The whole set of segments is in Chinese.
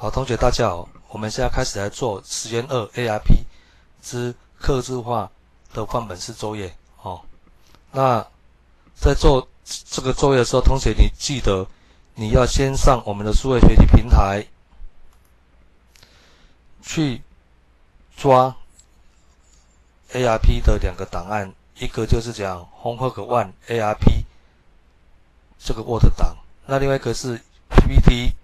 好，同学大家好，我们现在开始来做实验二 ARP 之刻字化的范本式作业。哦，那在做这个作业的时候，同学你记得你要先上我们的数位学习平台去抓 ARP 的两个档案，一个就是讲 Homework One ARP 这个 Word 档，那另外一个是 PPT。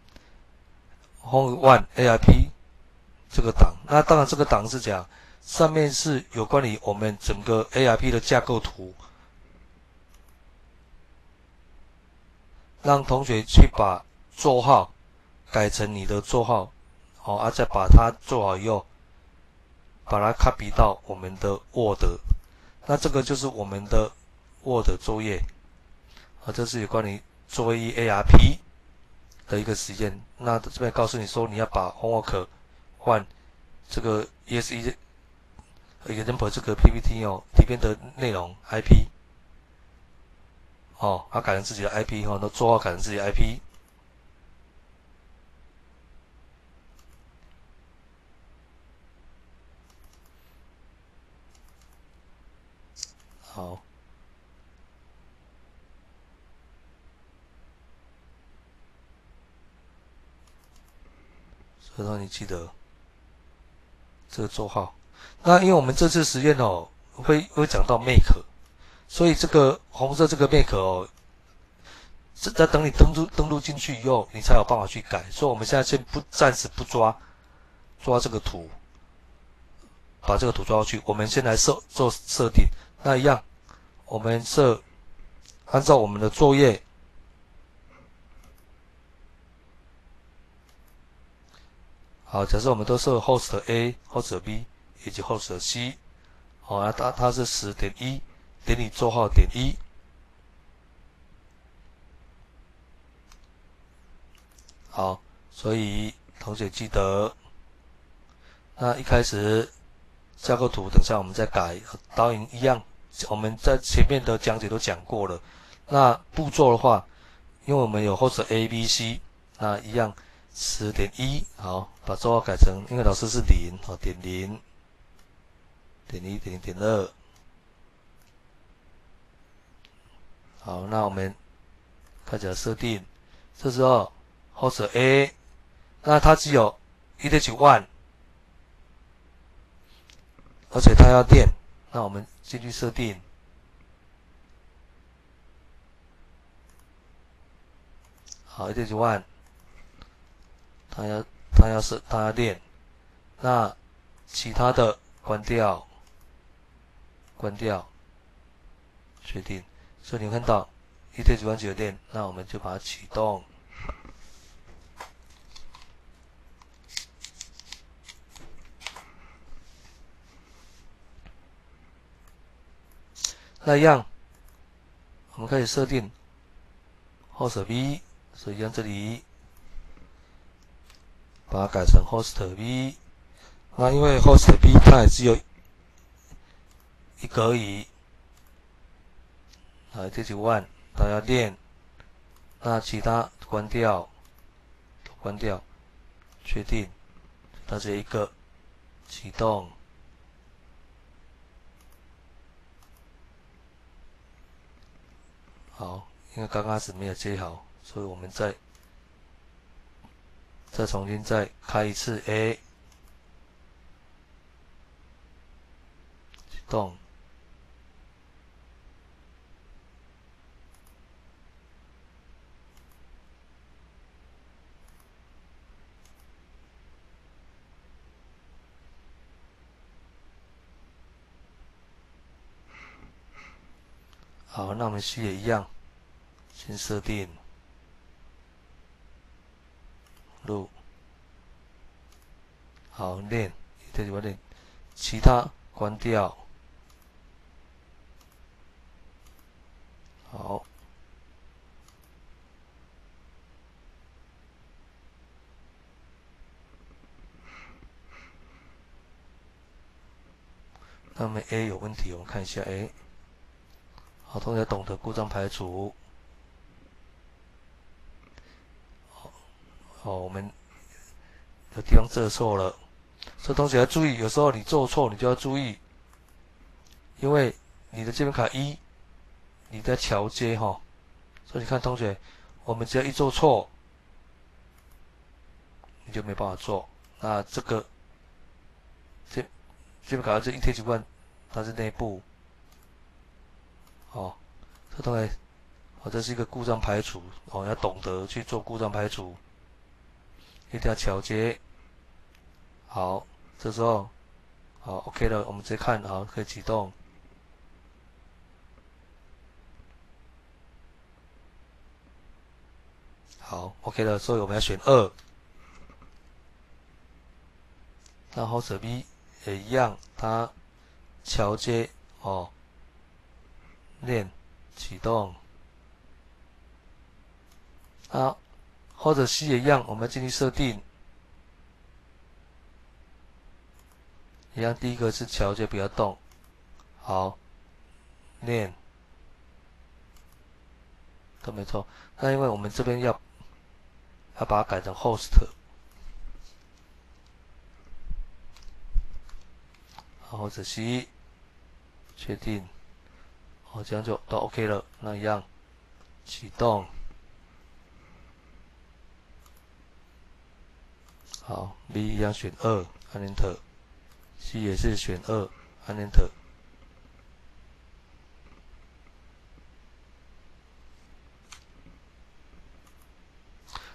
Home One ARP 这个档，那当然这个档是讲上面是有关于我们整个 ARP 的架构图，让同学去把座号改成你的座号，好，啊再把它做好以后，把它 copy 到我们的 Word，那这个就是我们的 Word 作业，啊，这是有关于作业 ARP。的一个实验，那这边告诉你说，你要把 homework 换这个 ESE 一个 example 这个 PPT 哦里边的内容 IP 哦，它改成自己的 IP 哦，都做好改成自己 IP。好。所以说你记得这个座号。那因为我们这次实验哦，会会讲到 make，所以这个红色这个 make 哦，是在等你登录登录进去以后，你才有办法去改。所以我们现在先不暂时不抓抓这个图，把这个图抓过去。我们先来设做设定，那一样，我们设按照我们的作业。好，假设我们都设 host A、host B 以及 host C，好，那它它是十点一，点你座号点一。好，所以同学记得，那一开始架构图，等下我们再改，和导引一样，我们在前面的讲解都讲过了。那步骤的话，因为我们有 host A、B、C，那一样。十点一，好，把座号改成，因为老师是零，好，点零，点一，点零，点二，好，那我们开始设定，这时候 host A，那它只有一点九万，而且它要电，那我们进去设定，好，一点九万。它要，它要是它要练，那其他的关掉，关掉，确定。所以你看到一对主万酒店，那我们就把它启动。那样，我们开始设定后手 B，所以像这里。把它改成 host B，那因为 host B 它也只有一个而已，啊，这几万它要练，那其他关掉，关掉，确定，它只有一个启动，好，因为刚开始没有接好，所以我们再。再重新再开一次 A，启动。好，那我们 C 也一样，先设定。录好练，这就练，其他关掉。好，那么 A 有问题，我们看一下 A。好，同学懂得故障排除。哦，我们有地方做错了，所以同学要注意，有时候你做错，你就要注意，因为你的这边卡一，你在桥接哈，所以你看同学，我们只要一做错，你就没办法做。那这个这这边卡这一贴习惯，它是内部，哦，这同学，哦，这是一个故障排除，哦，要懂得去做故障排除。一定要桥接，好，这时候好 OK 了，我们直接看好可以启动，好 OK 了，所以我们要选二，然后这 B 也一样，它桥接哦，链启动，好。或者 C 也一样，我们进去设定，一样。第一个是桥就不要动，好，念都没错。那因为我们这边要要把它改成 host，或者 C 确定，好，这样就都 OK 了。那一样启动。好，B 一样选二，按 Enter，C 也是选二，按 Enter。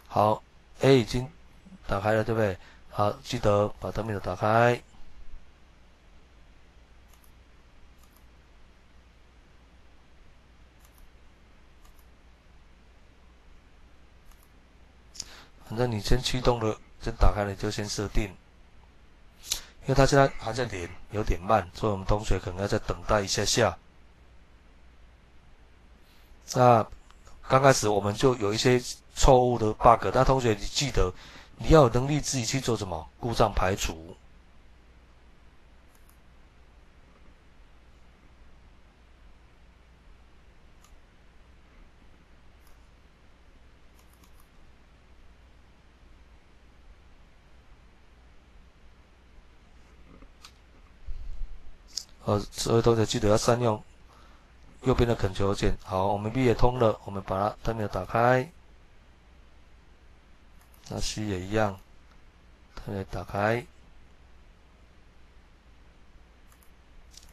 好，A 已经打开了，对不对？好，记得把灯面打开。反正你先驱动了。先打开了就先设定，因为它现在还在连，有点慢，所以我们同学可能要再等待一下下。那刚开始我们就有一些错误的 bug，那同学你记得，你要有能力自己去做什么故障排除。呃，所有同学记得要善用右边的恳求键。好，我们 B 也通了，我们把它特别打开。那 C 也一样，它也打开。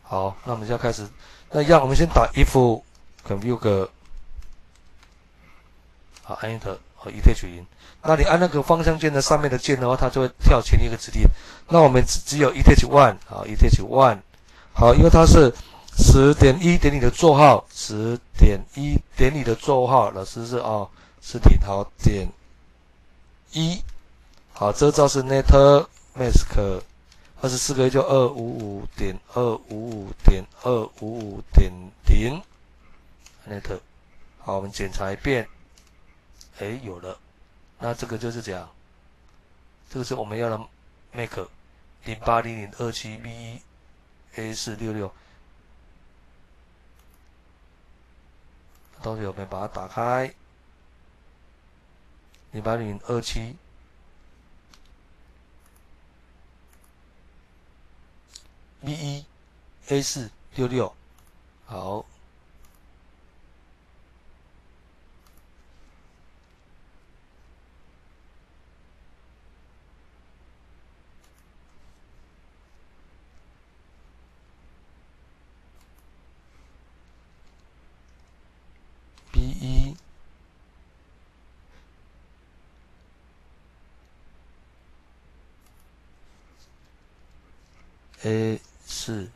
好，那我们现在开始，那一样，我们先打 if config，好，Enter 和 E 贴取音。那你按那个方向键的上面的键的话，它就会跳前一个指令。那我们只只有 E 贴取 one，好，E 贴取 one。好，因为它是十点一点你的座号，十点一点你的座号，老师是哦，是点好点一，好，这招是 net mask，二十四个就二五五点二五五点二五五点零，net，好，我们检查一遍，哎，有了，那这个就是这样，这个是我们要的 make 零八零零二七 B。A 四六六，同学们把它打开，零八零二七，B 一 A 四六六，好。A 四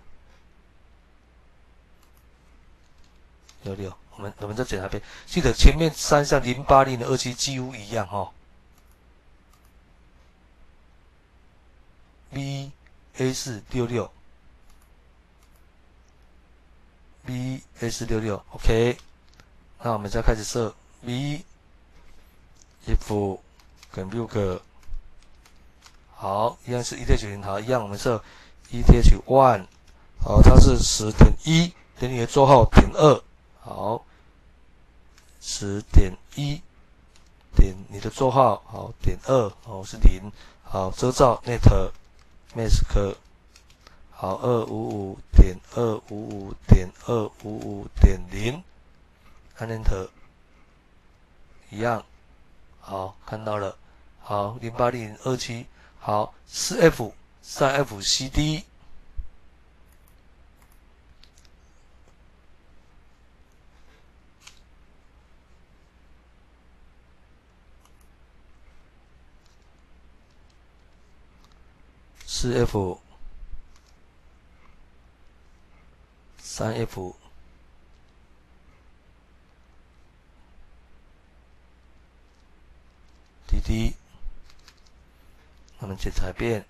六六，我们我们再检查一遍，记得前面三项零八零的二七几乎一样哈。B A 四六六，B A 四六六，OK。那我们再开始设 B if 跟 book，好，一样是一对九零，好，一样我们设。ETH one，好，它是十点一，点你的座号点二，好，十点一，点你的座号，好，点二，哦是零，好，遮罩 net mask，好，二五五点二五五点二五五点零，按 enter，一样，好，看到了，好，零八零二七，好，四 F 三 F C D。四 F，三 F，滴滴，我们检查一遍。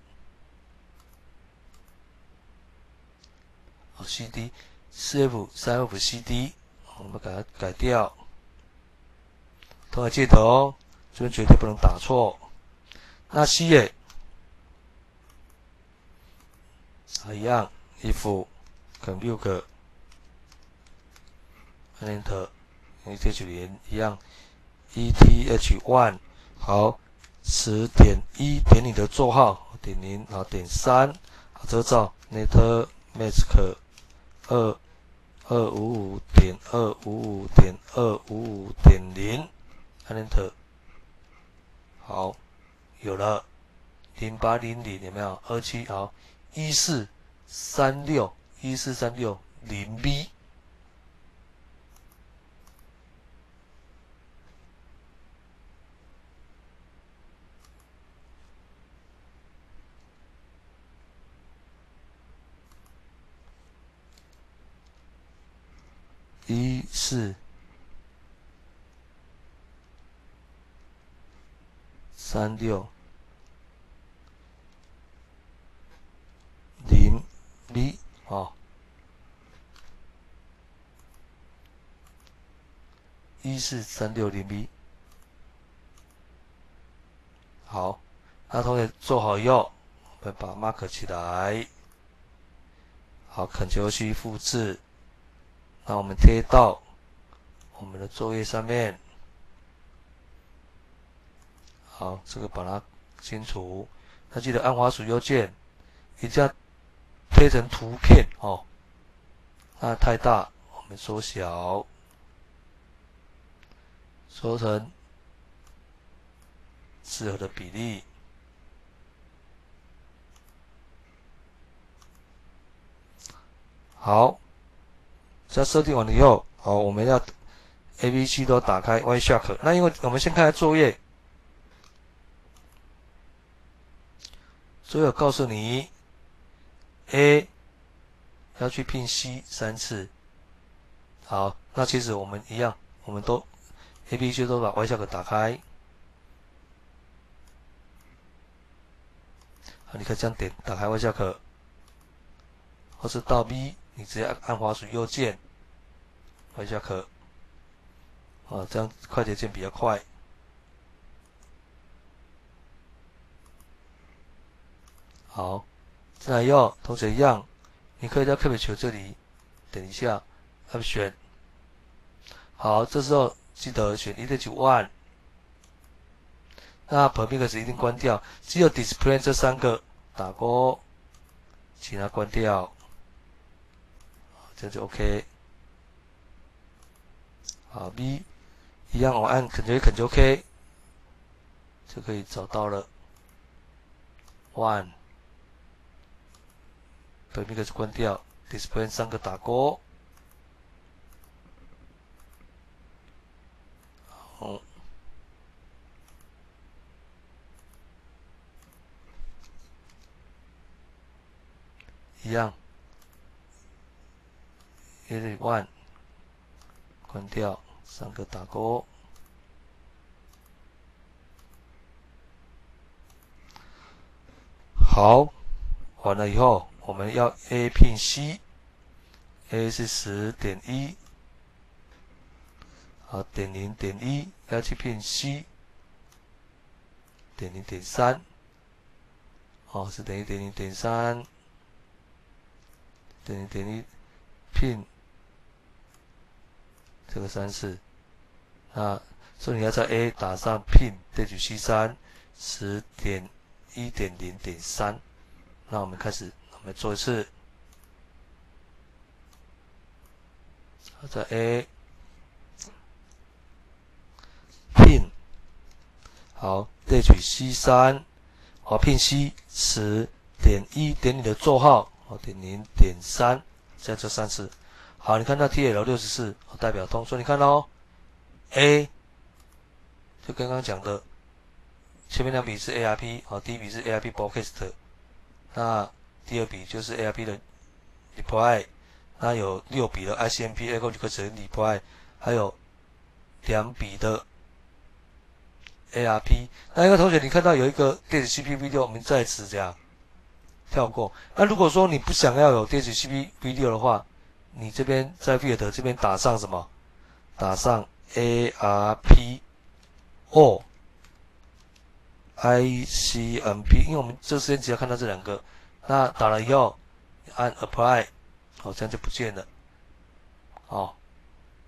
好，CD，四 F，三 F CD，我们把它改掉。同样记得哦，这边绝对不能打错。那 C 耶？一样，if compute enter eth 零一样，eth one 好，十点一点你的座号点零好点三好遮罩 net mask 二二五五点二五五点二五五点零 enter 好有了。零八零零有没有？二七好。一四三六一四三六零 B，一四三六零。B 啊，一四三六零 B，好，那同学做好以后，我们把 mark 起来，好恳求去复制，那我们贴到我们的作业上面，好，这个把它清除，那记得按滑鼠右键，一定要。贴成图片哦，那太大，我们缩小，缩成适合的比例。好，在设定完了以后，好，我们要 A、B、C 都打开 Y 壳。那因为我们先看下作业，作业告诉你。A 要去拼 C 三次，好，那其实我们一样，我们都 A、B、C 都把 Y 下格打开，好，你可以这样点打开 Y 下格，或是到 B，你直接按按滑鼠右键 Y 下格，啊，这样快捷键比较快，好。再来要同学一样，你可以在课本球这里等一下，按选。好，这时候记得选 e d g one。那 Permix 一定关掉，只有 Display 这三个打勾，其他关掉。这样就 OK。好，B 一样，我按 Ctrl Ctrl K 就可以找到了。One。把 m i x 关掉，Display 三个打勾，好，一样，Edit One 关掉，三个打勾，好，完了以后。我们要 A 拼 C，A 是十点一，好点零点一要去拼 C，点零点三，哦是等于点零点三，点零点一拼这个三次，啊，所以你要在 A 打上拼，对取 C 三十点一点零点三。那我们开始，我们做一次。在 A pin 好，列取 C 三，好 pin C 十点一点你的座号，好点零点三，这样就三次。好，你看到 TL 六十四，代表通，所以你看到 A 就刚刚讲的，前面两笔是 ARP，好，第一笔是 ARP broadcast，那第二笔就是 ARP 的 deploy。那有六笔的 ICMP echo 就可以成立 deploy，还有两笔的 ARP。那一个同学，你看到有一个电子 CPU，我们在此这样跳过。那如果说你不想要有电子 CPU 的话，你这边在 v i t 这边打上什么？打上 ARP O ICMP，因为我们这时间只要看到这两个。那打了以后，按 Apply。好，这样就不见了。好，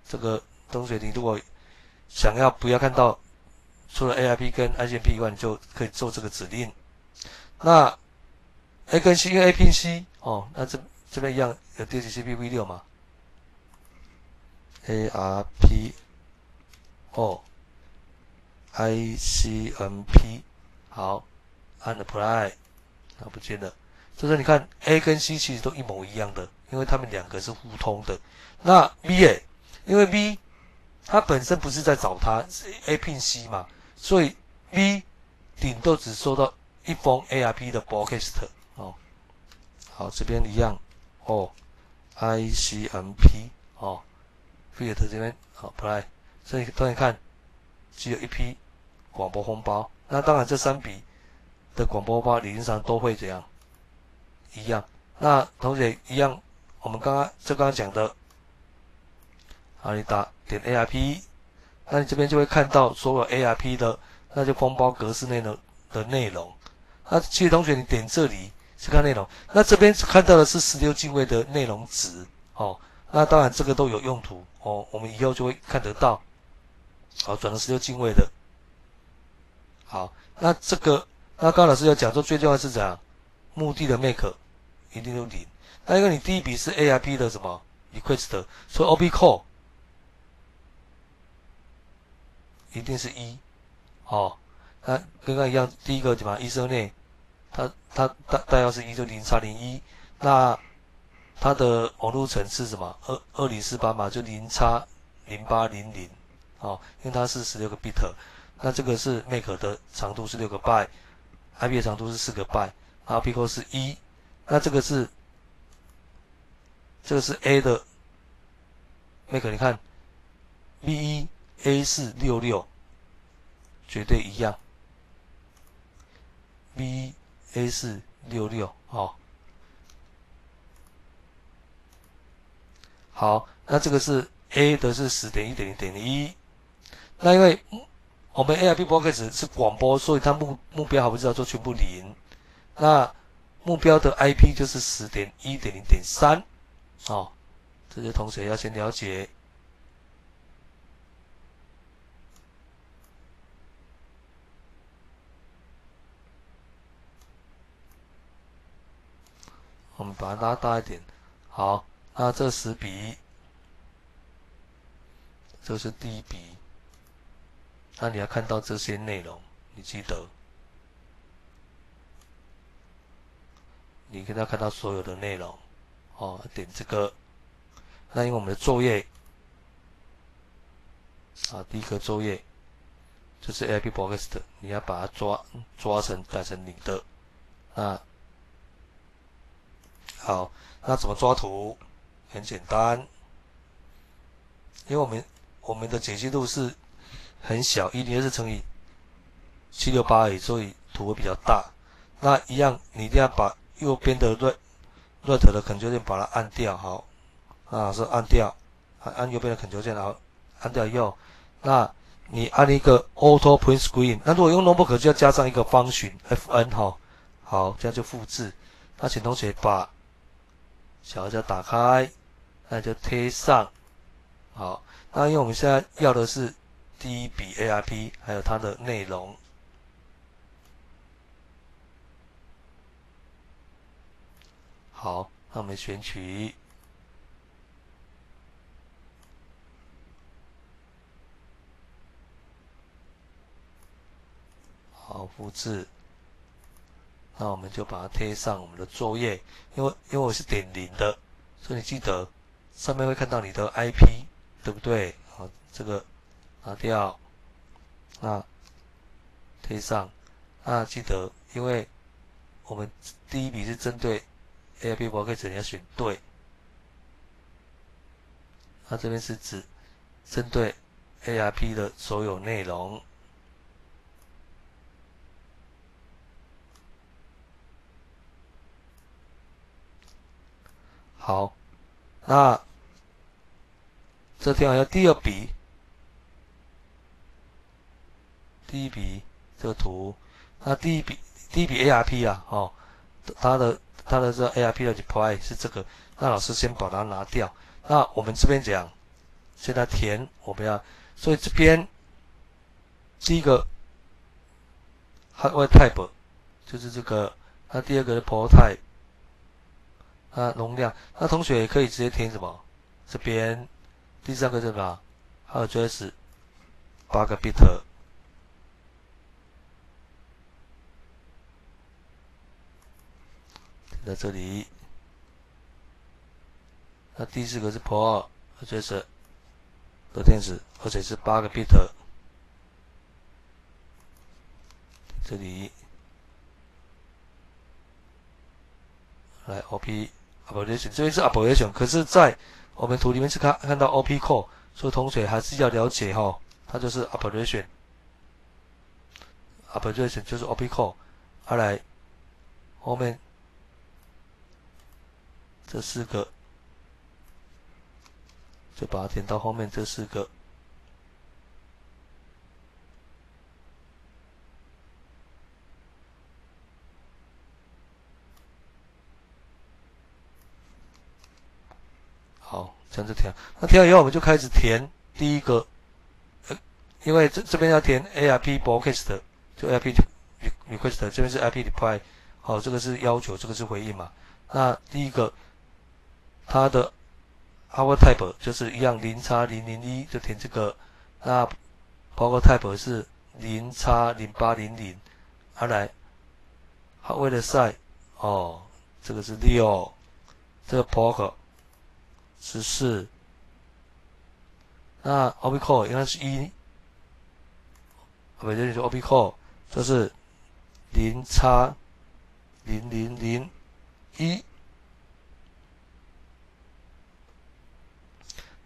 这个同学，你如果想要不要看到除了 ARP 跟 ICMP 以外，你就可以做这个指令。那 A 跟 C 跟 A 拼 C 哦，那这这边一样有 DHCP V6 嘛？ARP 哦，ICMP 好，按 Apply，那不见了。就是你看 A 跟 C 其实都一模一样的。因为他们两个是互通的，那 V 诶，因为 V 它本身不是在找它是 A 拼 C 嘛，所以 V 顶多只收到一封 ARP 的 broadcast 哦。好，这边一样哦，ICMP 哦，Fiat 这边好 play，所以大家看只有一批广播红包，那当然这三笔的广播包理论上都会怎样一样，那同学一样。我们刚刚就刚刚讲的，好，你打点 ARP，那你这边就会看到所有 ARP 的，那就封包格式内容的内容。那其实同学，你点这里是看内容，那这边看到的是十六进位的内容值哦。那当然这个都有用途哦，我们以后就会看得到。好，转成十六进位的。好，那这个那刚老师要讲说，最重要是怎样？目的的 make 一定有零。那因为你第一笔是 ARP 的什么 request，所以 OB call 一定是一，哦，那跟刚一样，第一个什么 e t h e 它它代代号是一就零叉零一，那它的网络层是什么？二二零四八嘛，就零叉零八零零，哦，因为它是十六个 bit，那这个是 make 的长度是六个 byte，IP 的长度是四个 byte，RP call 是一，那这个是。这个是 A 的，make 你看，V 一 A 四六六，绝对一样，V A 四六六，好，好，那这个是 A 的是十点一点零点一，那因为我们 A I P 播开始是广播，所以它目目标还不知道做全部零，那目标的 I P 就是十点一点零点三。哦，这些同学要先了解。我们把它拉大一点。好，那这十笔，这是第一笔。那你要看到这些内容，你记得，你跟他看到所有的内容。哦，点这个，那因为我们的作业啊，第一个作业就是 A I P Box 的，你要把它抓抓成改成你的啊。好，那怎么抓图？很简单，因为我们我们的解析度是很小，一零二四乘以七六八而已，所以图会比较大。那一样，你一定要把右边的 red。red 的 Ctrl 键把它按掉，好，啊是按掉，按右边的 Ctrl 键，然后按掉右，那你按一个 Auto Print Screen，那如果用 Notebook 就要加上一个方形 Fn 哈，好，这样就复制。那请同学把小脚打开，那就贴上，好，那因为我们现在要的是第一笔 ARP 还有它的内容。好，那我们选取。好，复制。那我们就把它贴上我们的作业，因为因为我是点零的，所以你记得上面会看到你的 IP，对不对？好，这个拿掉，那贴上，那记得，因为我们第一笔是针对 AIP 博客，你要选对，那这边是指针对 AIP 的所有内容。好，那这天好像第二笔，第一笔这个图，那第一笔第一笔 ARP 啊，哦，它的它的这 ARP 的 deploy 是这个，那老师先把它拿掉。那我们这边讲，现在填我们要，所以这边第一个 hardware type 就是这个，那第二个是 protype 啊，容量，那同学也可以直接填什么？这边第三个是什么？还有就是八个 bit，在这里。那第四个是 port，而且是的电子，而且是八个 bit，这里来 op。Operation 这边是 operation，可是，在我们图里面是看看到 op call，所以同学还是要了解哈，它就是 operation，operation 就是 op call，而来后面这四个就把它填到后面这四个。这样子填，那填完以后我们就开始填第一个，呃，因为这这边要填 ARP broadcast，就 ARP request，这边是 IP deploy，好，这个是要求，这个是回应嘛。那第一个，它的 our type 就是一样零叉零零一，就填这个。那包括 type 是零叉零八零零，而来，好，为了 size，哦，这个是六，这个 port。十四，那 OP core 应该是一，不这里是 OP core，这是零叉零零零一，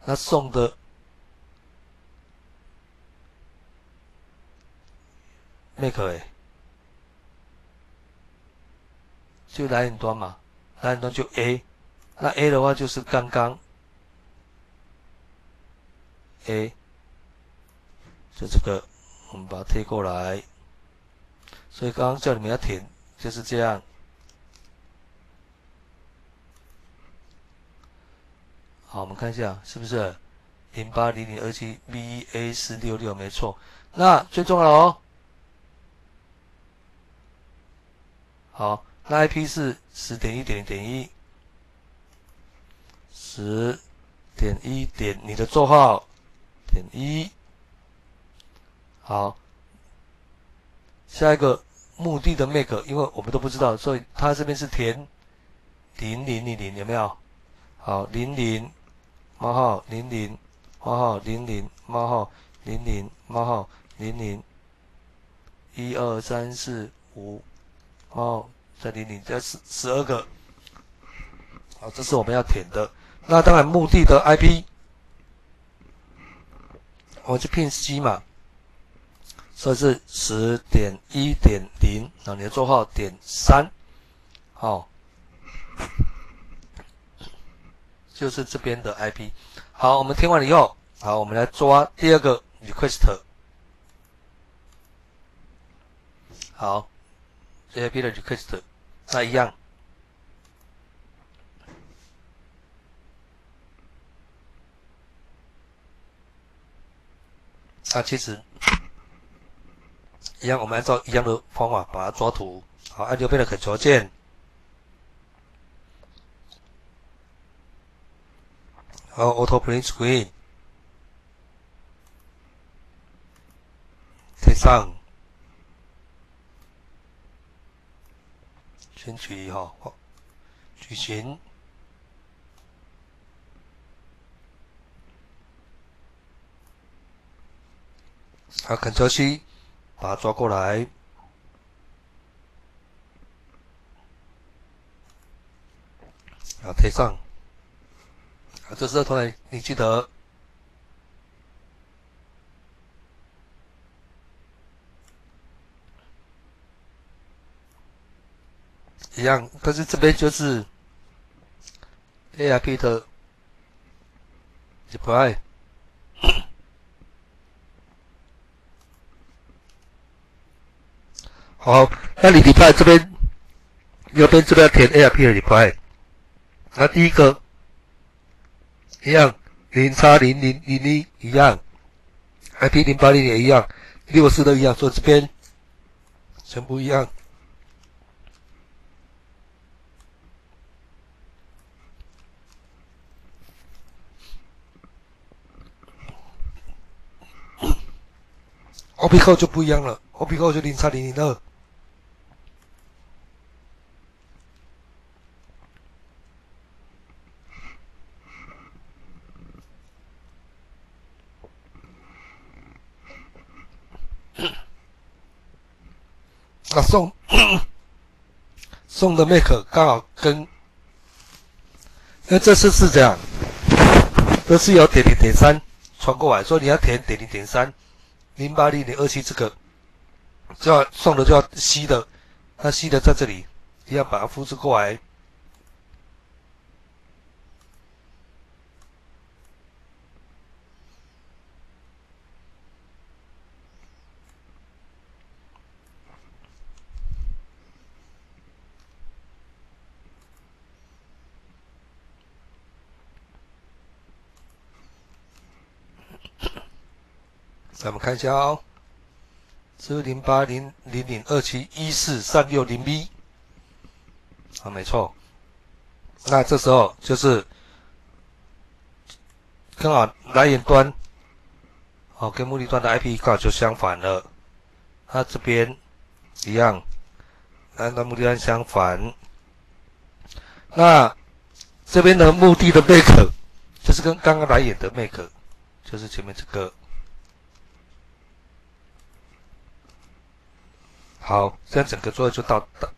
那送的 make 哎，就来源端嘛，来源端就 A，那 A 的话就是刚刚。A，就这个，我们把它贴过来。所以刚刚叫你们要填，就是这样。好，我们看一下是不是零八零零二七 B A 四六六，没错。那最重要哦。好，那 IP 是十点一点点一，十点一点你的座号。点一，好，下一个目的的 make，因为我们都不知道，所以它这边是填零零零零，有没有？好，零零冒号零零冒号零零冒号零零冒号零零，一二三四五，冒再零零，这十十二个，好，这是我们要填的。那当然，目的的 IP。我就拼 C 嘛，所以是十点一点零，那你的座号点三，好，就是这边的 IP。好，我们听完了以后，好，我们来抓第二个 request。好这，IP 的 request，那一样。那其实一样我们按照一样的方法把它抓图好按右边的 ctrl 键然后 auto print screen 贴上选取一号矩形好，Ctrl C，把它抓过来。啊，贴上。啊，这时候突然你记得一样，但是这边就是 A I P 的 deploy。好，那你 deploy 这边右边这边填 A I P 的 deploy。那第一个一样，零叉零零零一一样，IP 零八零也一样，六四都一样，所以这边全部一样。OP 扣就不一样了，OP 扣就零叉零零二。那送 送的 make 刚好跟，那这次是这样，这是有点零点三传过来，所以你要填点零点三零八零零二七这个，就要送的就要吸的，那吸的在这里，你要把它复制过来。咱们看一下哦，是零八零零零二七一四三六零 B，啊，没错。那这时候就是刚好来源端，哦，跟目的端的 IP 刚好就相反了。它这边一样，来端目的端相反。那这边的目的的 make 就是跟刚刚来源的 make，就是前面这个。好，这样整个作业就到大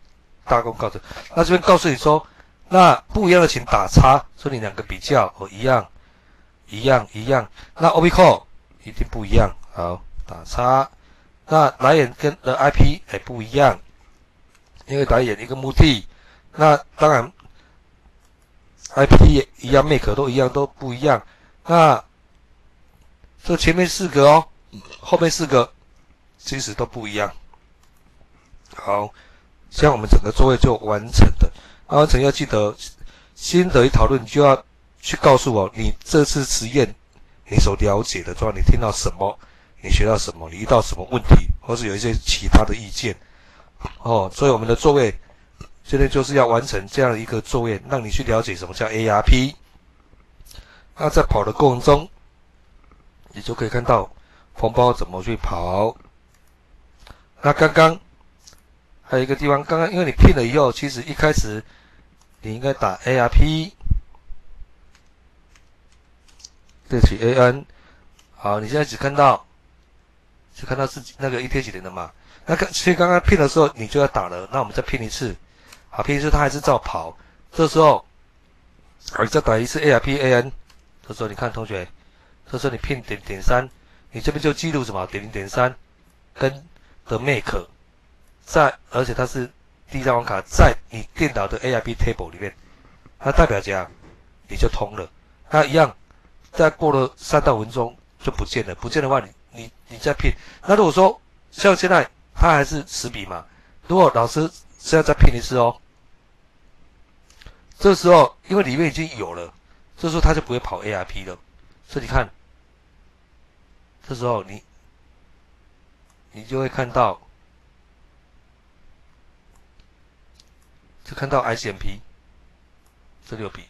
大功告成。那这边告诉你说，那不一样的请打叉，说你两个比较哦，一样，一样，一样。那 ObCall 一定不一样，好，打叉。那来源跟的 IP 哎不一样，因为来源一个目的，那当然 IP 一样，make 都一样，都不一样。那这前面四个哦，后面四个其实都不一样。好，这样我们整个作业就完成的。完成要记得心得一讨论，你就要去告诉我你这次实验你所了解的，主要你听到什么，你学到什么，你遇到什么问题，或是有一些其他的意见。哦，所以我们的作业现在就是要完成这样一个作业，让你去了解什么叫 ARP。那在跑的过程中，你就可以看到红包怎么去跑。那刚刚。还有一个地方，刚刚因为你拼了以后，其实一开始你应该打 ARP，对不起 AN，好，你现在只看到，只看到自己那个一贴几零的嘛？那刚其实刚刚拼的时候你就要打了，那我们再拼一次，好，拼一次它还是照跑，这时候，好，再打一次 ARP AN，这时候你看同学，这时候你拼点点三，你这边就记录什么点零点三跟的 make。在，而且它是第一张网卡在你电脑的 A I B table 里面，它代表样，你就通了。那一样，再过了三到五分钟就不见了，不见的话，你你你再拼。那如果说像现在它还是十笔嘛，如果老师现在再拼一次哦，这时候因为里面已经有了，这时候它就不会跑 A I P 了。所以你看，这时候你你就会看到。就看到 ICMP 这六笔，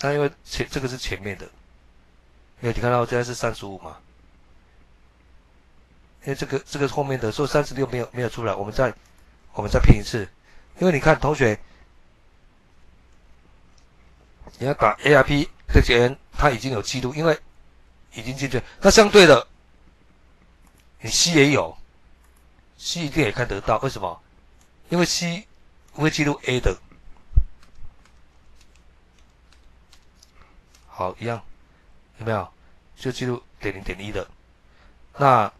那因为前这个是前面的，因为你看到现在是三十五嘛，因为这个这个后面的说三十六没有没有出来，我们再我们再拼一次，因为你看同学，你要打 ARP 这些它已经有记录，因为已经进去，那相对的，你 C 也有，C 一定也看得到，为什么？因为 C 会记录 A 的。好，一样，有没有？就记录点零点一的。那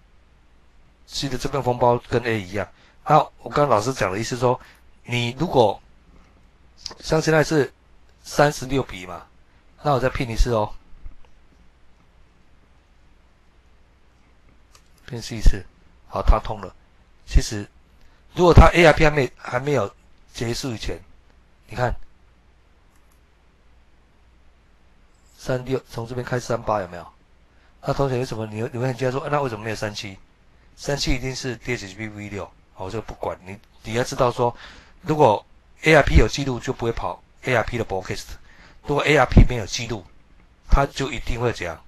C 的这边封包跟 A 一样。那，我刚刚老师讲的意思说，你如果像现在是三十六笔嘛，那我再拼一次哦，拼试一次。好，它通了。其实，如果它 ARP 还没还没有结束以前，你看。三六从这边开三八有没有？那同学为什么你你会很惊讶说，那为什么没有三七？三七一定是 DHCP V 六，我这个不管你，你要知道说，如果 ARP 有记录就不会跑 ARP 的 broadcast，如果 ARP 没有记录，它就一定会这样，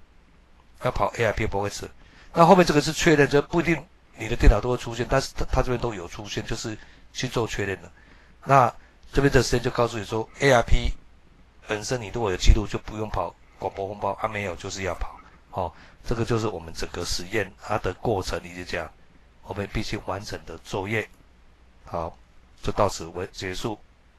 要跑 ARP 的 broadcast。那后面这个是确认，这不一定你的电脑都会出现，但是它它这边都有出现，就是去做确认的。那这边的时间就告诉你说，ARP 本身你如果有记录就不用跑。广播风暴还没有，就是要跑，哦，这个就是我们整个实验它的过程，你就这样，我们必须完成的作业，好，就到此为结束。